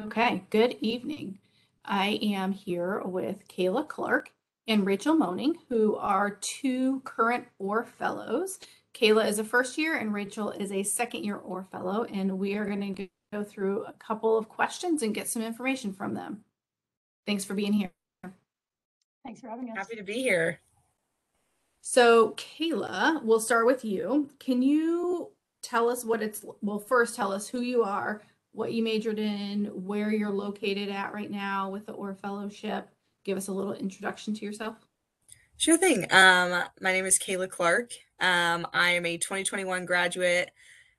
Okay, good evening. I am here with Kayla Clark and Rachel Monning, who are two current Orr fellows. Kayla is a first year and Rachel is a second year Orr fellow, and we are going to go through a couple of questions and get some information from them. Thanks for being here. Thanks for having us. Happy to be here. So, Kayla, we'll start with you. Can you tell us what it's, well, first tell us who you are, what you majored in, where you're located at right now with the Orr Fellowship. Give us a little introduction to yourself. Sure thing. Um, my name is Kayla Clark. Um, I am a 2021 graduate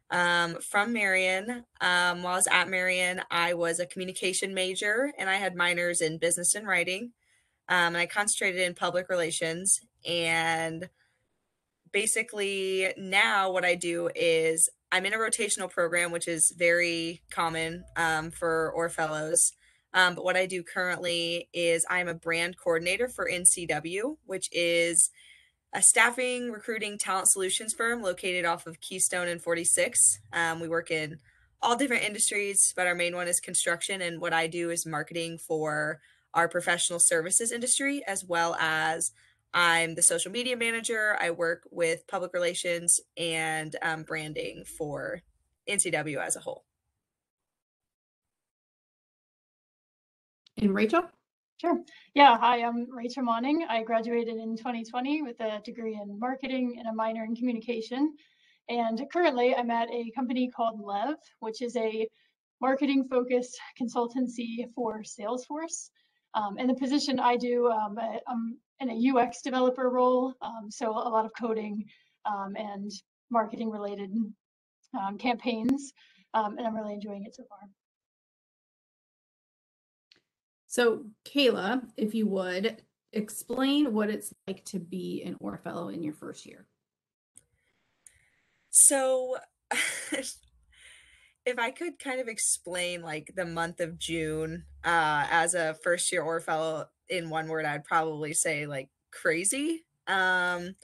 um, from Marian. Um, while I was at Marian, I was a communication major and I had minors in business and writing. Um, and I concentrated in public relations. And basically, now what I do is I'm in a rotational program, which is very common um, for Orr fellows. Um, but what I do currently is I'm a brand coordinator for NCW, which is a staffing, recruiting, talent solutions firm located off of Keystone and 46. Um, we work in all different industries, but our main one is construction. And what I do is marketing for our professional services industry as well as I'm the social media manager. I work with public relations and um, branding for NCW as a whole. And Rachel? Sure. Yeah. Hi, I'm Rachel Monning. I graduated in 2020 with a degree in marketing and a minor in communication. And currently, I'm at a company called Lev, which is a marketing focused consultancy for Salesforce. Um, and the position I do, um, I, I'm in a UX developer role, um, so a lot of coding um, and marketing related um, campaigns, um, and I'm really enjoying it so far. So, Kayla, if you would explain what it's like to be an Orr fellow in your first year. So, if I could kind of explain like the month of June uh, as a first year Orr fellow in one word, I'd probably say like crazy. Um,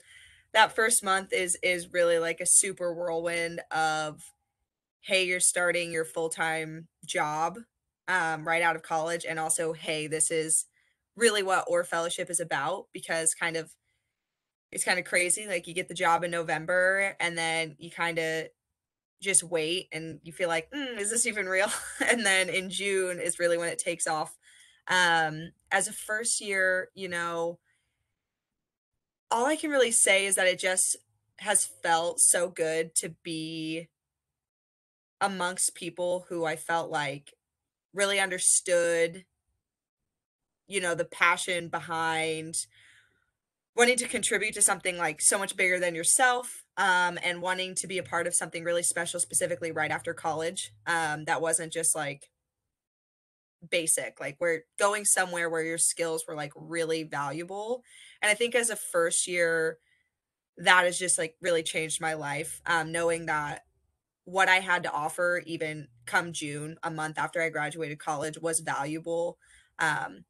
that first month is is really like a super whirlwind of hey, you're starting your full time job um, right out of college, and also hey, this is really what Orr fellowship is about because kind of it's kind of crazy. Like you get the job in November, and then you kind of just wait and you feel like mm, is this even real? And then in june is really when it takes off. Um as a first year you know all i can really say is that it just has felt so good to be amongst people who i felt like really understood you know the passion behind wanting to contribute to something like so much bigger than yourself um, and wanting to be a part of something really special specifically right after college um, that wasn't just like basic like we're going somewhere where your skills were like really valuable. And i think as a first year that has just like really changed my life um, knowing that what i had to offer even come june a month after i graduated college was valuable. Um,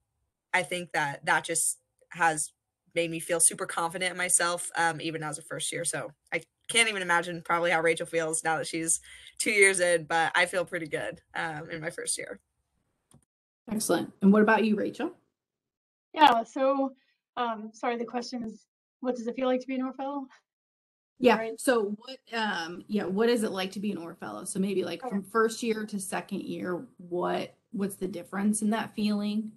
i think that that just has made me feel super confident in myself, um, even as a first year. So I can't even imagine probably how Rachel feels now that she's two years in, but I feel pretty good um, in my first year. Excellent. And what about you, Rachel? Yeah. So, um, sorry, the question is, what does it feel like to be an Orr fellow? Yeah. Right. So what um yeah, what is it like to be an Orr fellow? So maybe like okay. from first year to second year, what what's the difference in that feeling?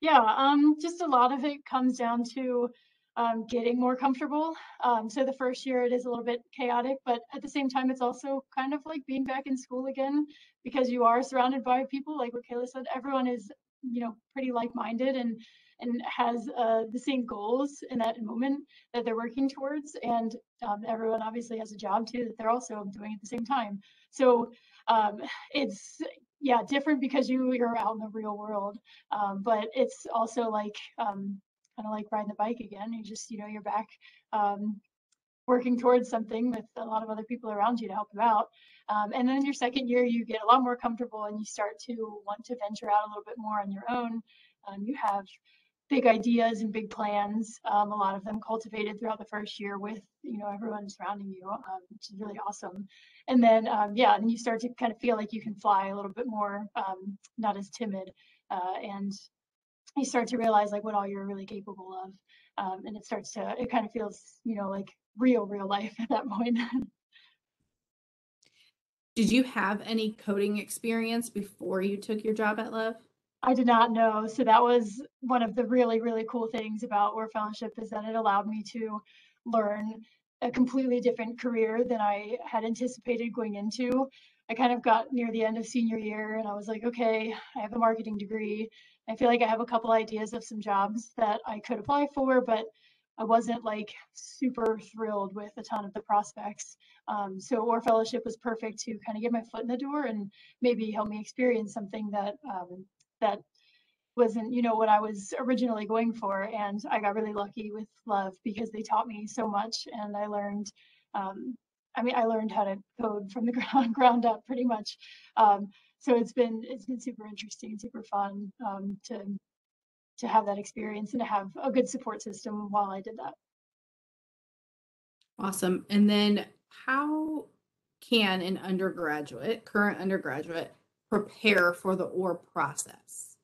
Yeah, um, just a lot of it comes down to um, getting more comfortable. Um, so the first year it is a little bit chaotic, but at the same time, it's also kind of like being back in school again because you are surrounded by people. Like what Kayla said, everyone is, you know, pretty like-minded and and has uh, the same goals in that moment that they're working towards. And um, everyone obviously has a job too that they're also doing at the same time. So um, it's yeah different because you you're out in the real world um, but it's also like um, kind of like riding the bike again you just you know you're back um, working towards something with a lot of other people around you to help you out um, and then your second year you get a lot more comfortable and you start to want to venture out a little bit more on your own um, you have big ideas and big plans. Um, a lot of them cultivated throughout the first year with, you know, everyone surrounding you, um, which is really awesome. And then, um, yeah, and you start to kind of feel like you can fly a little bit more, um, not as timid. Uh, and you start to realize like what all you're really capable of. Um, and it starts to, it kind of feels, you know, like real, real life at that point. Did you have any coding experience before you took your job at Lev? I did not know. So that was one of the really, really cool things about Orr Fellowship is that it allowed me to learn a completely different career than I had anticipated going into. I kind of got near the end of senior year and I was like, okay, I have a marketing degree. I feel like I have a couple ideas of some jobs that I could apply for, but I wasn't like super thrilled with a ton of the prospects. Um, so Orr Fellowship was perfect to kind of get my foot in the door and maybe help me experience something that um, that wasn't you know what I was originally going for. And I got really lucky with Lev because they taught me so much, and I learned. Um, I mean, I learned how to code from the ground ground up pretty much. Um, so it's been it's been super interesting, super fun um, to to have that experience and to have a good support system while I did that. Awesome. And then how can an undergraduate, current undergraduate, prepare for the Orr process?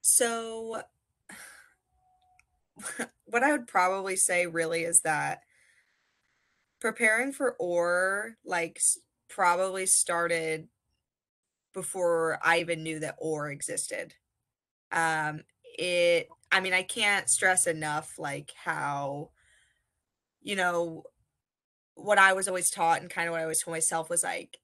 So, what I would probably say really is that preparing for Orr like probably started before I even knew that Orr existed. Um, it, I mean, I can't stress enough like how, you know, what I was always taught and kind of what I always told myself was like,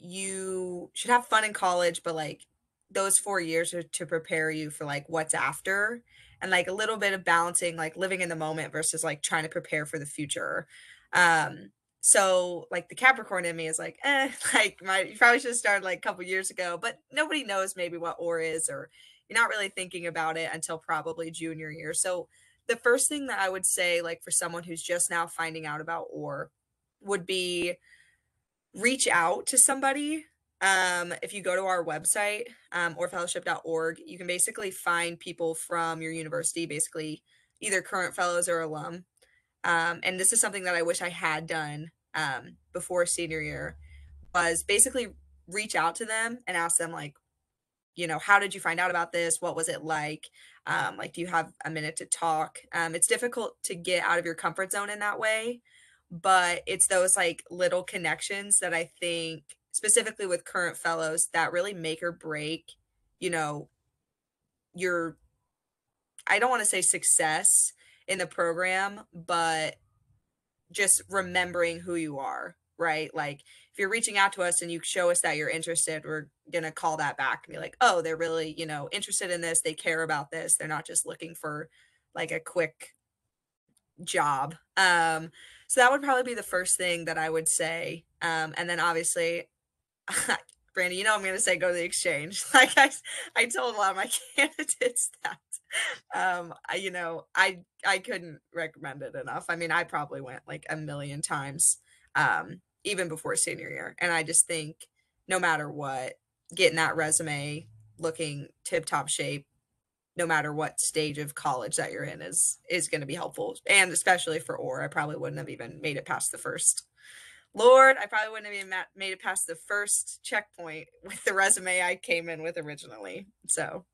you should have fun in college, but like those four years are to prepare you for like what's after and like a little bit of balancing like living in the moment versus like trying to prepare for the future. Um, so like the Capricorn in me is like, eh, like my you probably should have started like a couple years ago, but nobody knows maybe what Orr is or you're not really thinking about it until probably junior year. So the first thing that I would say, like for someone who's just now finding out about Orr, would be reach out to somebody. Um, if you go to our website, um, orfellowship.org, you can basically find people from your university, basically either current fellows or alum. Um, and this is something that I wish I had done um, before senior year, was basically reach out to them and ask them like, you know, how did you find out about this? What was it like? Um, like, do you have a minute to talk? Um, it's difficult to get out of your comfort zone in that way but it's those like little connections that I think specifically with current fellows that really make or break, you know, your I don't want to say success in the program, but just remembering who you are, right? Like if you're reaching out to us and you show us that you're interested, we're going to call that back and be like, "Oh, they're really, you know, interested in this. They care about this. They're not just looking for like a quick job." Um so that would probably be the first thing that I would say. Um, and then obviously, Brandy, you know I'm going to say go to the exchange. Like I, I told a lot of my candidates that. Um, I, you know, I I couldn't recommend it enough. I mean, I probably went like a million times, um, even before senior year. And I just think no matter what, getting that resume looking tip top shape no matter what stage of college that you're in is is going to be helpful and especially for Orr i probably wouldn't have even made it past the first lord i probably wouldn't have even made it past the first checkpoint with the resume i came in with originally so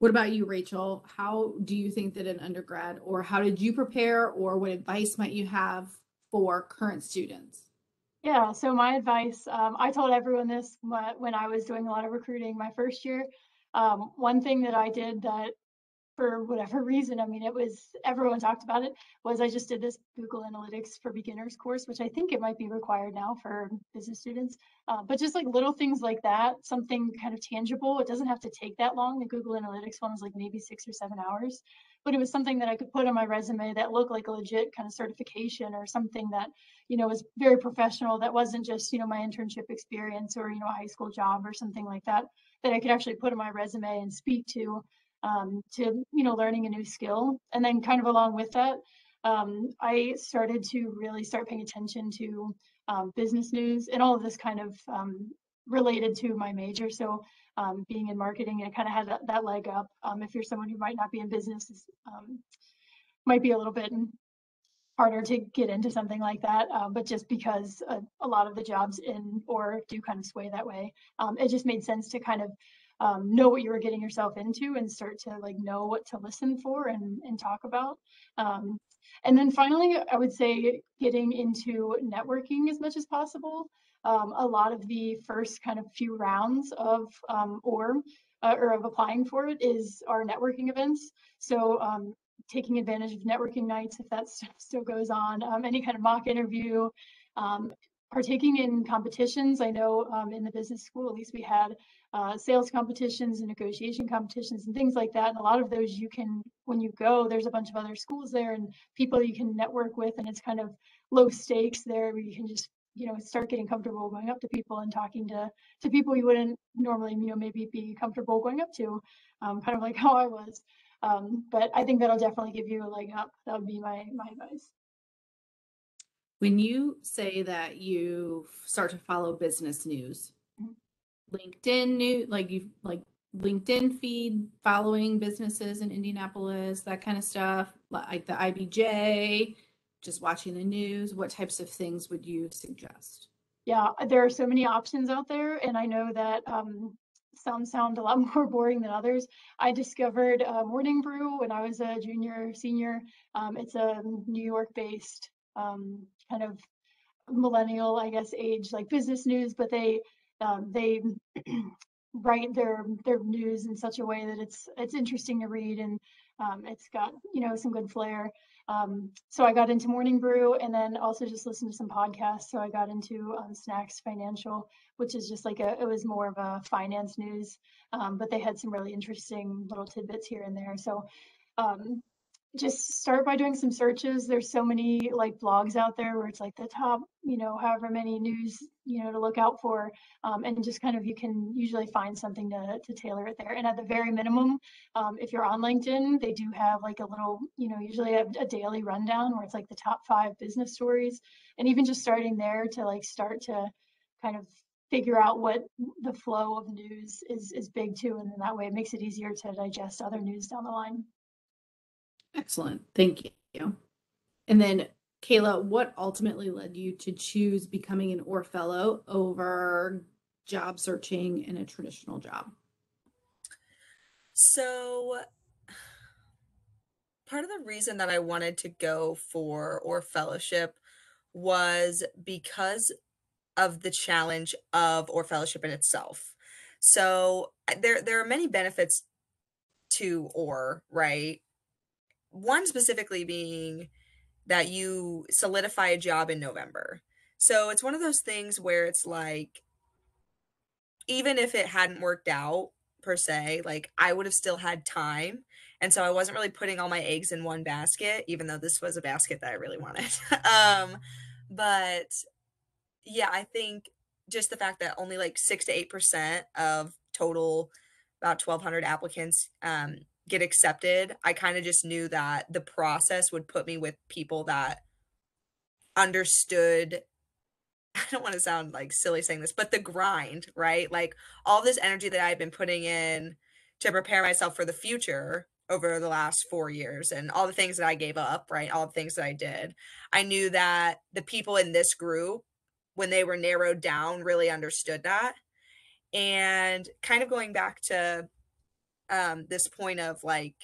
What about you, Rachel? How do you think that an undergrad, or how did you prepare, or what advice might you have for current students? Yeah, so my advice, um, I told everyone this when I was doing a lot of recruiting my first year. Um, one thing that I did that for whatever reason, I mean, it was everyone talked about it, was I just did this Google Analytics for beginners course, which I think it might be required now for business students. Uh, but just like little things like that, something kind of tangible. It doesn't have to take that long. The Google Analytics one was like maybe six or seven hours, but it was something that I could put on my resume that looked like a legit kind of certification or something that, you know, was very professional. That wasn't just, you know, my internship experience or, you know, a high school job or something like that, that I could actually put on my resume and speak to um, to you know learning a new skill and then kind of along with that um, i started to really start paying attention to um, business news and all of this kind of um, related to my major. So um, being in marketing, it kind of had that, that leg up. Um, if you're someone who might not be in business, um, might be a little bit harder to get into something like that. Um, but just because a, a, lot of the jobs in Orr do kind of sway that way, um, it just made sense to kind of um, know what you were getting yourself into and start to like know what to listen for and, and talk about. And then finally, I would say getting into networking as much as possible. Um, a lot of the first kind of few rounds of um, or uh, or of applying for it is our networking events. So um, taking advantage of networking nights, if that still goes on, um, any kind of mock interview, um, partaking in competitions. I know um, in the business school, at least we had uh, sales competitions and negotiation competitions and things like that. And a lot of those you can, when you go, there's a bunch of other schools there and people you can network with, and it's kind of low stakes there where you can just you know start getting comfortable going up to people and talking to to people you wouldn't normally you know maybe be comfortable going up to um, kind of like how i was. Um, but i think that'll definitely give you a leg up. That would be my my advice. When you say that you start to follow business news mm-hmm. linkedin new like you like linkedin feed following businesses in indianapolis that kind of stuff like the ibj just watching the news? What types of things would you suggest? Yeah, there are so many options out there, and I know that um, some sound a lot more boring than others. I discovered uh, Morning Brew when I was a junior, senior. Um, it's a New York-based um, kind of millennial, I guess, age like business news, but they um, they write their their news in such a way that it's it's interesting to read and um, it's got you know some good flair. Um, so I got into Morning Brew and then also just listened to some podcasts. So I got into um, Snacks Financial, which is just like a, it was more of a finance news, um, but they had some really interesting little tidbits here and there. So um, just start by doing some searches. There's so many like blogs out there where it's like the top, you know, however many news, you know, to look out for. Um, and just kind of you can usually find something to, to tailor it there. And at the very minimum, um, if you're on LinkedIn, they do have like a little, you know, usually a, a daily rundown where it's like the top five business stories. And even just starting there to like start to kind of figure out what the flow of news is is big too. And then that way it makes it easier to digest other news down the line. Excellent. Thank you. And then, Kayla, what ultimately led you to choose becoming an Orr fellow over job searching in a traditional job? So, part of the reason that I wanted to go for Orr fellowship was because of the challenge of Orr fellowship in itself. So, there there are many benefits to Orr, right? One specifically being that you solidify a job in November. So it's one of those things where it's like, even if it hadn't worked out per se, like I would have still had time. And so I wasn't really putting all my eggs in one basket, even though this was a basket that I really wanted. um, but yeah, I think just the fact that only like six to eight percent of total about 1200 applicants um, get accepted, I kind of just knew that the process would put me with people that understood I don't want to sound like silly saying this, but the grind, right? Like all this energy that I've been putting in to prepare myself for the future over the last four years and all the things that I gave up, right? All the things that I did. I knew that the people in this group, when they were narrowed down, really understood that. And kind of going back to um this point of like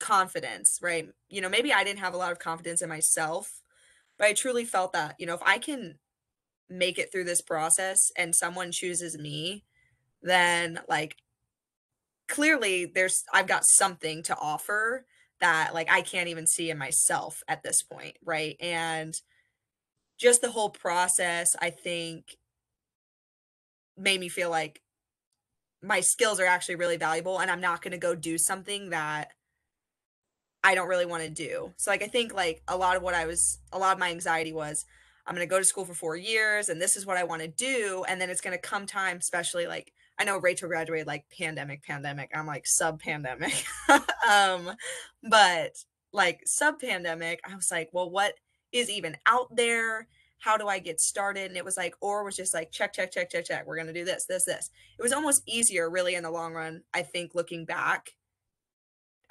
confidence right? You know maybe i didn't have a lot of confidence in myself but i truly felt that you know if i can make it through this process and someone chooses me then like clearly there's i've got something to offer that like i can't even see in myself at this point right? And just the whole process i think made me feel like my skills are actually really valuable and I'm not going to go do something that I don't really want to do. So like I think like a lot of what I was a lot of my anxiety was I'm going to go to school for 4 years and this is what I want to do and then it's going to come time especially like I know Rachel graduated like pandemic pandemic. I'm like sub pandemic. um but like sub pandemic I was like, well what is even out there? How do I get started? And it was like, Orr was just like, check, check, check, check, check. We're going to do this, this, this. It was almost easier, really, in the long run, I think, looking back.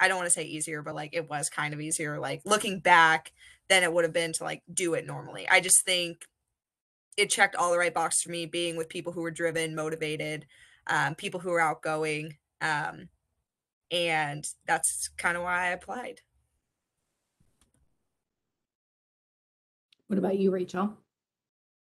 I don't want to say easier, but like it was kind of easier, like looking back than it would have been to like do it normally. I just think it checked all the right boxes for me being with people who were driven, motivated, um, people who were outgoing. Um, and that's kind of why I applied. What about you, Rachel?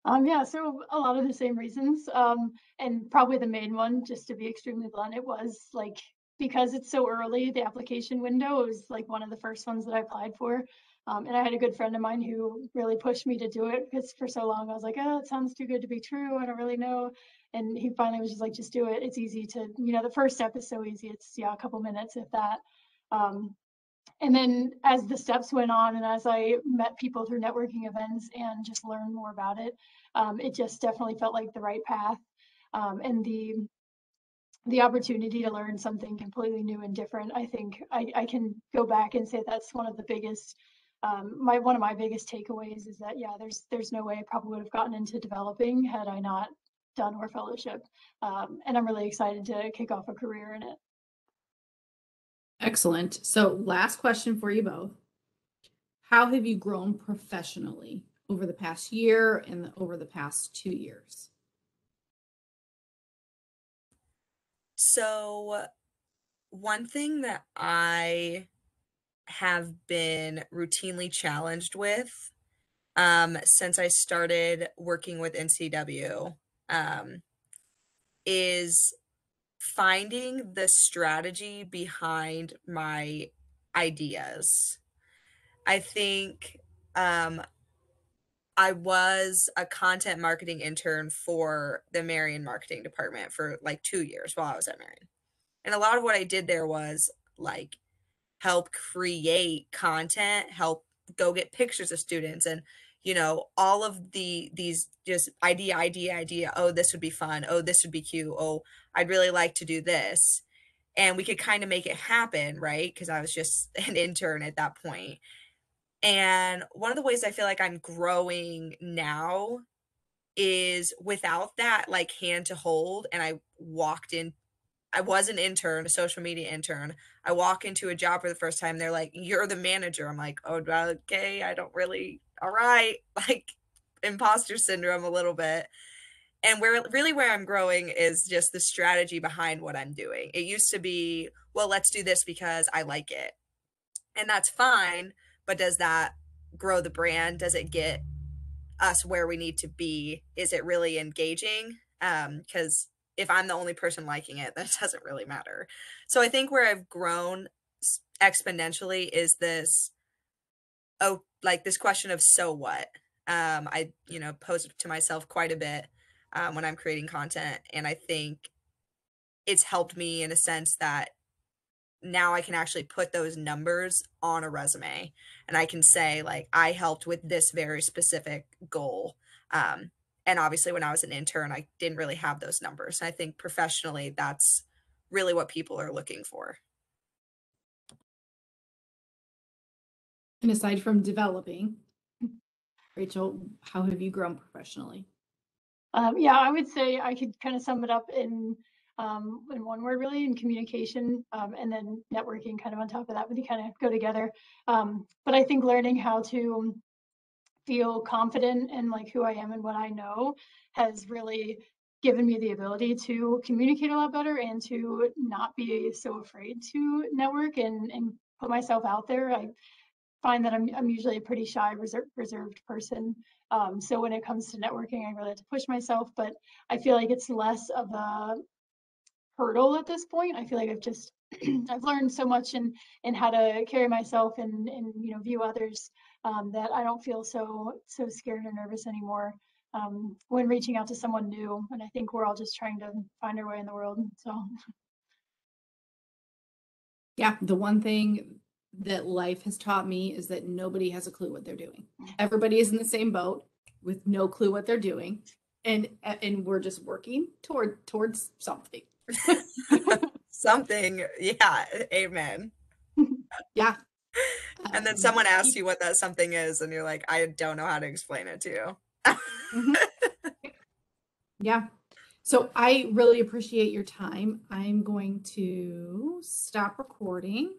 Um, yeah, so a lot of the same reasons. Um, and probably the main one, just to be extremely blunt, it was like because it's so early, the application window was like one of the first ones that I applied for. Um, and I had a good friend of mine who really pushed me to do it because for so long I was like, oh, it sounds too good to be true. I don't really know. And he finally was just like, just do it. It's easy to, you know, the first step is so easy. It's, yeah, a couple minutes, if that. Um, and then as the steps went on and as I met people through networking events and just learned more about it, um, it just definitely felt like the right path. Um, and the the opportunity to learn something completely new and different, I think I, I can go back and say that's one of the biggest um, my one of my biggest takeaways is that yeah, there's there's no way I probably would have gotten into developing had I not done Orr fellowship, um, and I'm really excited to kick off a career in it. Excellent. So, last question for you both. How have you grown professionally over the past year and over the past two years? So, one thing that I have been routinely challenged with um, since I started working with NCW um, is finding the strategy behind my ideas. I think um, I was a content marketing intern for the Marian marketing department for like two years while I was at Marian. And a lot of what I did there was like help create content, help go get pictures of students and you know all of the these just idea idea idea oh this would be fun oh this would be cute oh i'd really like to do this and we could kind of make it happen right because i was just an intern at that point and one of the ways i feel like i'm growing now is without that like hand to hold and i walked in I was an intern, a social media intern. I walk into a job for the first time. They're like, "You're the manager." I'm like, "Oh, okay. I don't really. All right." Like imposter syndrome a little bit. And where really where I'm growing is just the strategy behind what I'm doing. It used to be, well, let's do this because I like it. And that's fine, but does that grow the brand? Does it get us where we need to be? Is it really engaging? Um, because if I'm the only person liking it, that doesn't really matter. So I think where I've grown exponentially is this oh like this question of so what? Um i you know pose to myself quite a bit um, when i'm creating content and i think it's helped me in a sense that now i can actually put those numbers on a resume and i can say like i helped with this very specific goal. Um, and obviously when i was an intern i didn't really have those numbers and i think professionally that's really what people are looking for and aside from developing rachel how have you grown professionally um, yeah i would say i could kind of sum it up in um, in one word really in communication um, and then networking kind of on top of that but they kind of go together um, but i think learning how to feel confident in like who I am and what I know has really given me the ability to communicate a lot better and to not be so afraid to network and, and put myself out there. I find that I'm, I'm usually a pretty shy, reserved, reserved person. Um, so when it comes to networking, I really have to push myself, but I feel like it's less of a hurdle at this point. I feel like I've just I've learned so much in in how to carry myself and and you know view others um, that I don't feel so so scared or nervous anymore um, when reaching out to someone new. And I think we're all just trying to find our way in the world. So, yeah, the one thing that life has taught me is that nobody has a clue what they're doing. Everybody is in the same boat with no clue what they're doing, and and we're just working toward towards something. something, yeah, amen. yeah, and then someone asks you what that something is and you're like i don't know how to explain it to you Mhm. Yeah. So I really appreciate your time. I'm going to stop recording